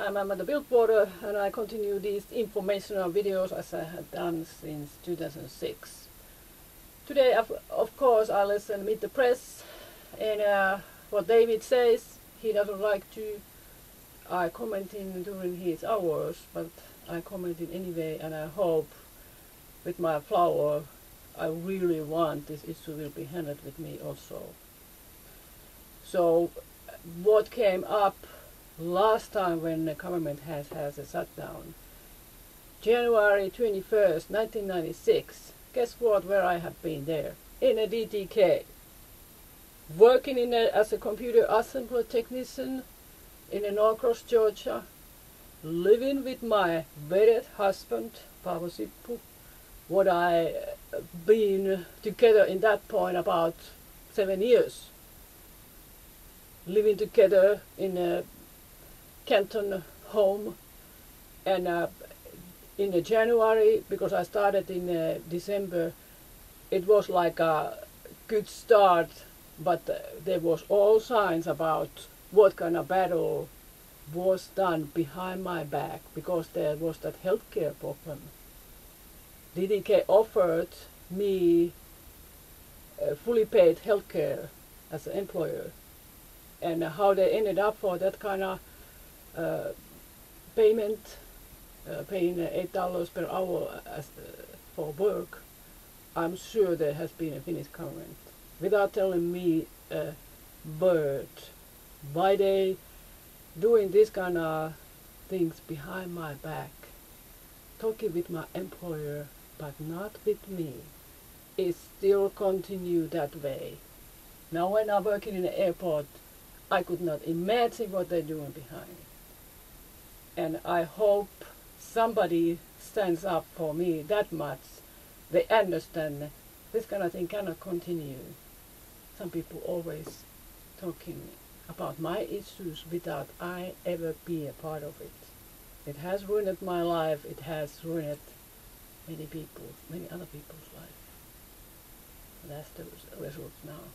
I'm Amanda Biltwater and I continue these informational videos as I have done since 2006. Today, of, of course, I listen Meet the Press and uh, what David says, he doesn't like to I comment in during his hours, but I comment in anyway and I hope with my flower I really want this issue will be handled with me also. So what came up last time when the government has, has a shutdown. January 21st, 1996. Guess what, where I have been there? In a DTK. Working in a, as a computer assembler technician in Norcross, Georgia. Living with my wedded husband, Paavo Sippu. What I uh, been together in that point about seven years. Living together in a Canton home and uh, in uh, January because I started in uh, December it was like a good start but uh, there was all signs about what kind of battle was done behind my back because there was that healthcare problem. DTK offered me uh, fully paid healthcare as an employer and how they ended up for that kind of uh, payment, uh, paying eight dollars per hour as, uh, for work, I'm sure there has been a Finnish government without telling me a word. Why they doing this kind of things behind my back, talking with my employer, but not with me. It still continue that way. Now when I'm working in the airport, I could not imagine what they're doing behind and I hope somebody stands up for me that much. They understand this kind of thing cannot continue. Some people always talking about my issues without I ever be a part of it. It has ruined my life. It has ruined many people, many other people's life. That's the result now.